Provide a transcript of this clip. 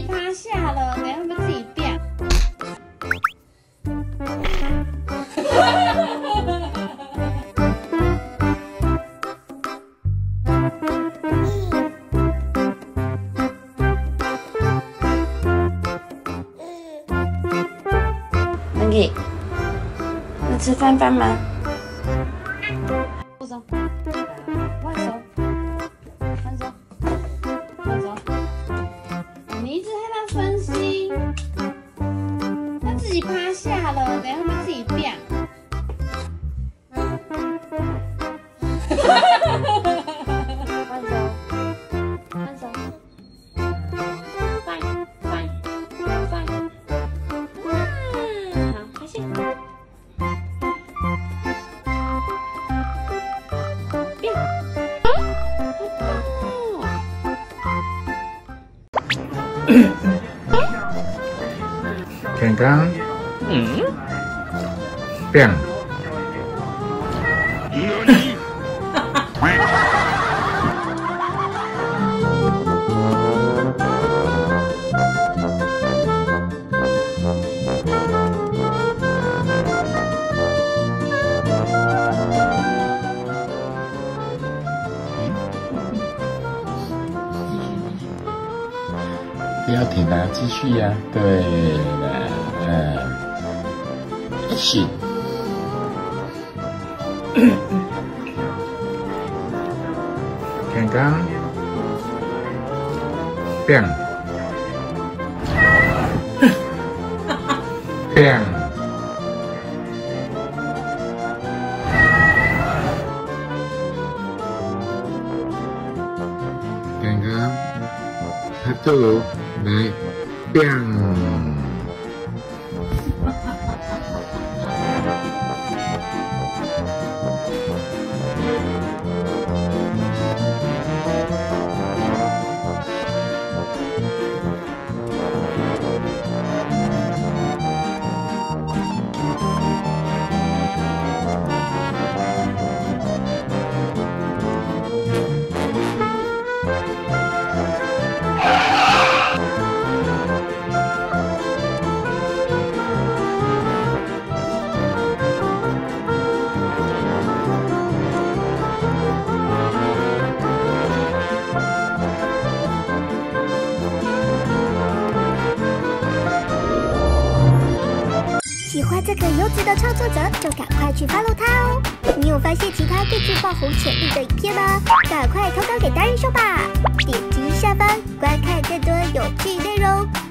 己趴下了，等下会不会自己变？文琪，你吃饭饭吗？放松，健康，嗯，变，不要停啊，继续呀、对了，嗯，一起，健康，变，变，健康，拍肚来，变。这个优质的创作者，就赶快去 follow 他哦！你有发现其他更具爆红潜力的影片吗？赶快投稿给达人秀吧！点击下方观看更多有趣内容。